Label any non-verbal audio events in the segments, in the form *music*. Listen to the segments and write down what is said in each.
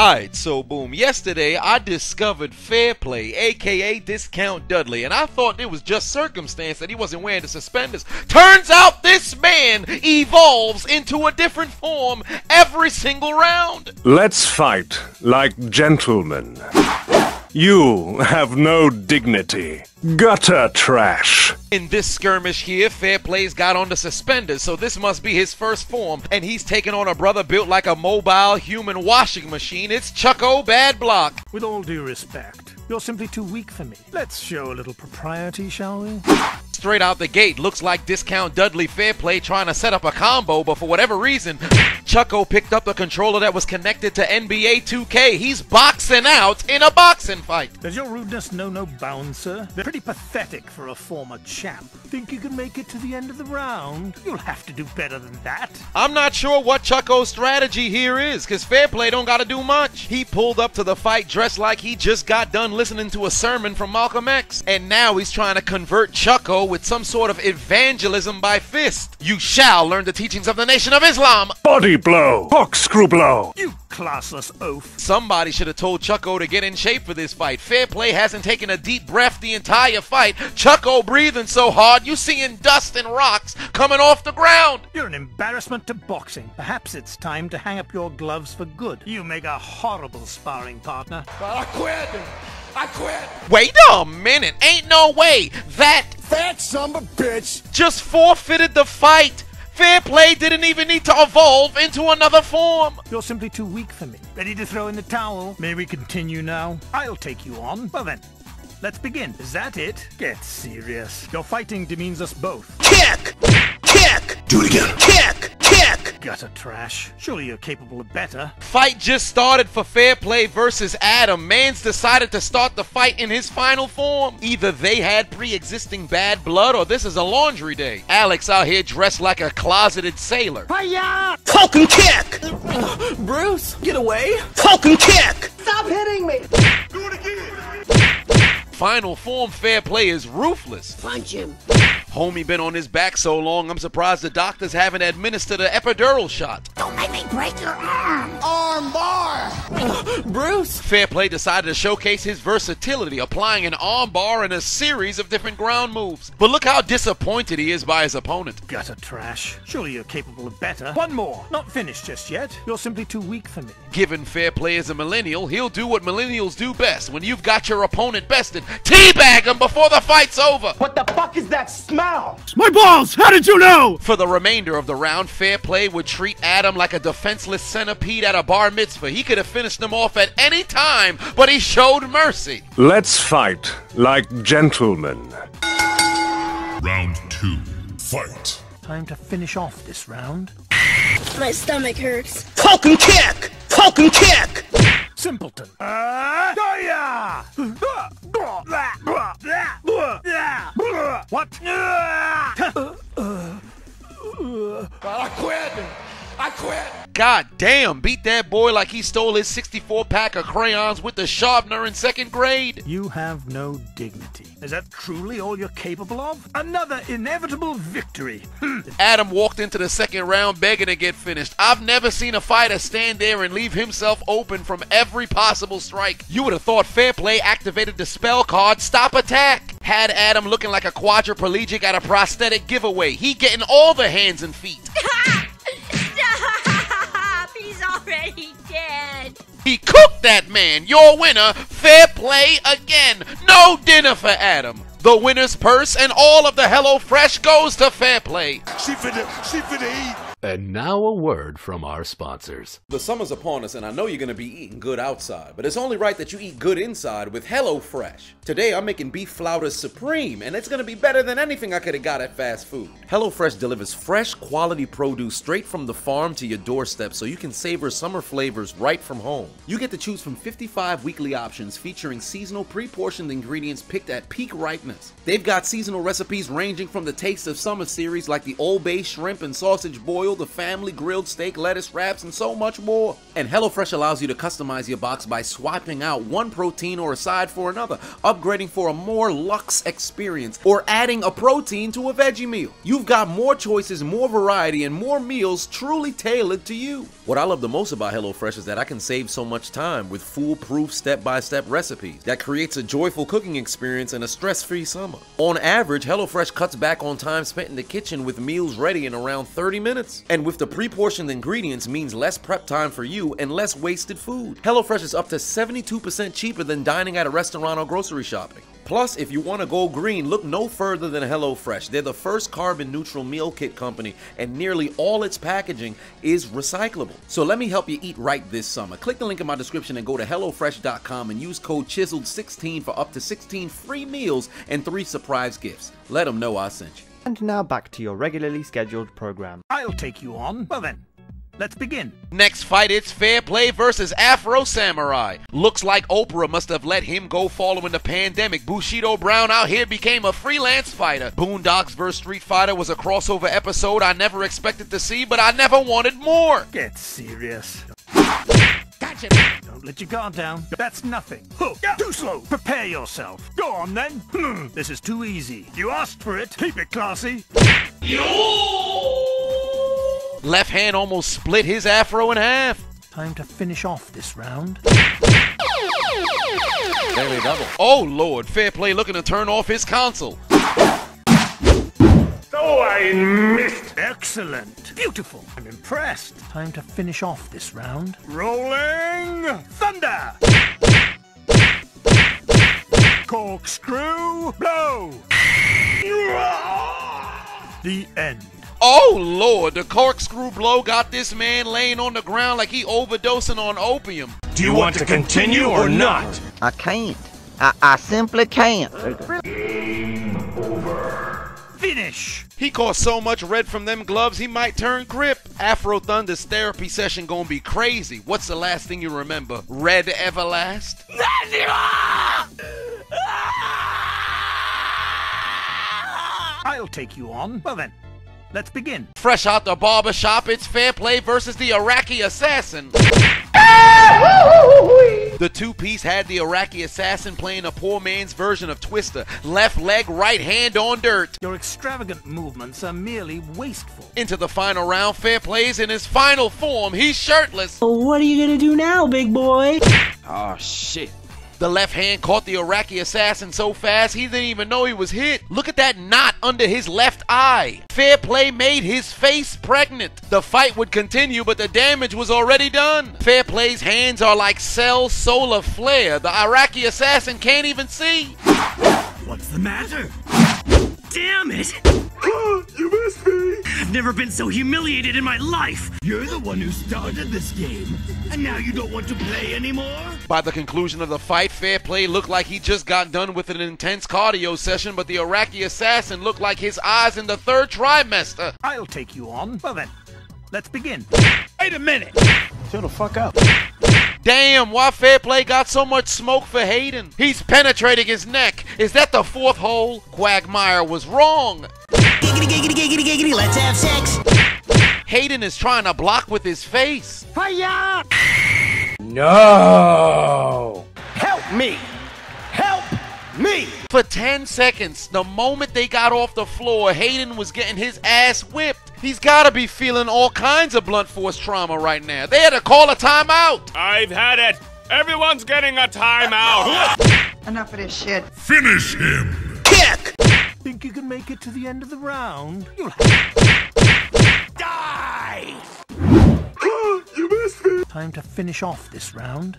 Alright, so boom. Yesterday I discovered Fair Play, aka Discount Dudley, and I thought it was just circumstance that he wasn't wearing the suspenders. Turns out this man evolves into a different form every single round. Let's fight like gentlemen. You have no dignity. Gutter trash. In this skirmish here, Fair Play's got on the suspenders, so this must be his first form, and he's taking on a brother built like a mobile human washing machine. It's Chucko Bad Block. With all due respect, you're simply too weak for me. Let's show a little propriety, shall we? Straight out the gate, looks like Discount Dudley Fair Play trying to set up a combo, but for whatever reason, Chucko picked up the controller that was connected to NBA 2K. He's boxing out in a boxing fight. Does your rudeness know no bounds, sir? They're pretty pathetic for a former champ. Think you can make it to the end of the round? You'll have to do better than that. I'm not sure what Chucko's strategy here is, because Fair Play don't gotta do much. He pulled up to the fight dressed like he just got done listening to a sermon from Malcolm X, and now he's trying to convert Chucko with some sort of evangelism by fist. You shall learn the teachings of the Nation of Islam. Body blow. Corkscrew blow. You classless oaf. Somebody should have told Chucko to get in shape for this fight. Fair Play hasn't taken a deep breath the entire fight. Chucko breathing so hard, you seeing dust and rocks coming off the ground. You're an embarrassment to boxing. Perhaps it's time to hang up your gloves for good. You make a horrible sparring partner. But I quit. I quit. Wait a minute. Ain't no way. That Fat son of a bitch. just forfeited the fight. Fair Play didn't even need to evolve into another form. You're simply too weak for me. Ready to throw in the towel? May we continue now? I'll take you on. Well then, let's begin. Is that it? Get serious. Your fighting demeans us both. Kick. Kick. Do it again. Kick. Kick. Gutter trash. Surely you're capable of better. Fight just started for Fair Play versus Adam. Mans decided to start the fight in his final form. Either they had pre-existing bad blood or this is a laundry day. Alex out here dressed like a closeted sailor. Falcon kick. *laughs* Bruce, get away! Falcon kick. Stop hitting me! Do it again! Final form Fair Play is ruthless. Punch him. Homie been on his back so long, I'm surprised the doctors haven't administered an epidural shot. Don't make me break your arm! Arm bar. *gasps* Bruce! Fair Play decided to showcase his versatility, applying an armbar and a series of different ground moves. But look how disappointed he is by his opponent. Gutter trash. Surely you're capable of better. One more. Not finished just yet. You're simply too weak for me. Given Fair Play is a millennial, he'll do what millennials do best. When you've got your opponent bested, teabag him before the fight's over. What the fuck is that smell? My balls! How did you know? For the remainder of the round, Fair Play would treat Adam like a defenseless centipede at a bar mitzvah. He could have finished him off at any time, but he showed mercy. Let's fight like gentlemen. Round two. Fight. Time to finish off this round. My stomach hurts. Falcon kick. Falcon kick. Simpleton. Uh, *laughs* what? I quit. I quit. God damn, beat that boy like he stole his 64 pack of crayons with the sharpener in second grade. You have no dignity. Is that truly all you're capable of? Another inevitable victory. Hmm. Adam walked into the second round begging to get finished. I've never seen a fighter stand there and leave himself open from every possible strike. You would have thought Fair Play activated the spell card Stop Attack. Had Adam looking like a quadriplegic at a prosthetic giveaway. He getting all the hands and feet. *laughs* He cooked that man. Your winner, Fair Play again. No dinner for Adam. The winner's purse and all of the Hello Fresh goes to Fair Play. She finna. She finna eat. And now a word from our sponsors. The summer's upon us, and I know you're gonna be eating good outside, but it's only right that you eat good inside with HelloFresh. Today, I'm making beef flounders supreme, and it's gonna be better than anything I could have got at fast food. HelloFresh delivers fresh, quality produce straight from the farm to your doorstep so you can savor summer flavors right from home. You get to choose from 55 weekly options featuring seasonal pre portioned ingredients picked at peak ripeness. They've got seasonal recipes ranging from the Taste of Summer series like the Old Bay shrimp and sausage boil the family grilled steak, lettuce wraps, and so much more. And HelloFresh allows you to customize your box by swapping out one protein or a side for another, upgrading for a more luxe experience, or adding a protein to a veggie meal. You've got more choices, more variety, and more meals truly tailored to you. What I love the most about HelloFresh is that I can save so much time with foolproof step-by-step recipes that creates a joyful cooking experience and a stress-free summer. On average, HelloFresh cuts back on time spent in the kitchen with meals ready in around 30 minutes. And with the pre-portioned ingredients means less prep time for you and less wasted food. HelloFresh is up to 72% cheaper than dining at a restaurant or grocery shopping. Plus, if you want to go green, look no further than HelloFresh. They're the first carbon neutral meal kit company, and nearly all its packaging is recyclable. So let me help you eat right this summer. Click the link in my description and go to HelloFresh.com and use code CHISELED16 for up to 16 free meals and three surprise gifts. Let them know I sent you. And now back to your regularly scheduled program. I'll take you on. Well then, let's begin. Next fight, it's Fair Play versus Afro Samurai. Looks like Oprah must have let him go following the pandemic. Bushido Brown out here became a freelance fighter. Boondocks vs. Street Fighter was a crossover episode I never expected to see, but I never wanted more. Get serious. Gotcha. Don't let your guard down. That's nothing. Huh, Too slow. Prepare yourself. Go on then. Hmm, This is too easy. You asked for it. Keep it classy. Left hand almost split his afro in half. Time to finish off this round. Daily double. Oh lord, Fair Play looking to turn off his console. Oh, I missed! Excellent. Beautiful. I'm impressed. Time to finish off this round. Rolling thunder. Corkscrew blow. The end. Oh lord, the corkscrew blow got this man laying on the ground like he overdosing on opium. Do you want to continue or not? I can't. I, I simply can't. Game over. Finish. He caught so much red from them gloves he might turn grip. Afro Thunder's therapy session gonna be crazy. What's the last thing you remember? Red Everlast? I'll take you on. Well then, let's begin. Fresh out the barber shop, it's Fair Play versus the Iraqi Assassin. The two piece had the Iraqi assassin playing a poor man's version of Twister. Left leg, right hand on dirt. Your extravagant movements are merely wasteful. Into the final round, Fair Play's in his final form. He's shirtless. What are you gonna do now, big boy? Oh, shit. The left hand caught the Iraqi assassin so fast he didn't even know he was hit. Look at that knot under his left eye. Fair play made his face pregnant. The fight would continue, but the damage was already done. Fair play's hands are like Cell Solar Flare. The Iraqi assassin can't even see. What's the matter? Damn it! You missed me! I've never been so humiliated in my life! You're the one who started this game, and now you don't want to play anymore? By the conclusion of the fight, Fair Play looked like he just got done with an intense cardio session, but the Iraqi assassin looked like his eyes in the third trimester. I'll take you on. Well then, let's begin. Wait a minute. Chill the fuck up. Damn, why Fair Play got so much smoke for Hayden? He's penetrating his neck. Is that the fourth hole? Quagmire was wrong. Giggity, giggity, giggity, giggity, let's have sex! Hayden is trying to block with his face. Hiya! No! Help me! Help me! For 10 seconds, the moment they got off the floor, Hayden was getting his ass whipped. He's gotta be feeling all kinds of blunt force trauma right now. They had to call a timeout. I've had it. Everyone's getting a timeout. Enough of this shit. Finish him. Kick! Think you can make it to the end of the round? You'll Die! *gasps* you missed me! Time to finish off this round.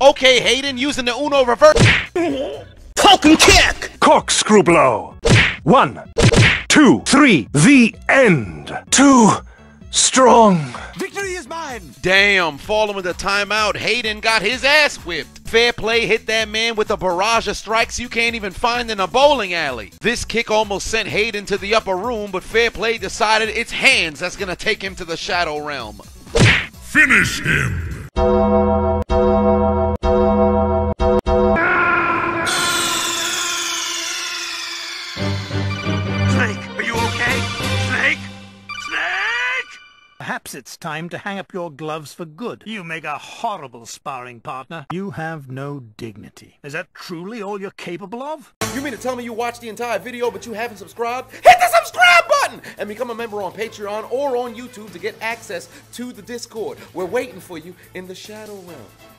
Okay, Hayden using the Uno reverse. Falcon kick! Corkscrew blow! One, two, three, the end! Too strong! Victory is mine! Damn, following the timeout, Hayden got his ass whipped. Fair play hit that man with a barrage of strikes you can't even find in a bowling alley. This kick almost sent Hayden to the upper room, but Fair play decided it's hands that's gonna take him to the shadow realm. Finish him. Snake? Snake! time to hang up your gloves for good. You make a horrible sparring partner. You have no dignity. Is that truly all you're capable of? You mean to tell me you watched the entire video but you haven't subscribed? Hit the subscribe button and become a member on Patreon or on YouTube to get access to the Discord. We're waiting for you in the Shadow Realm.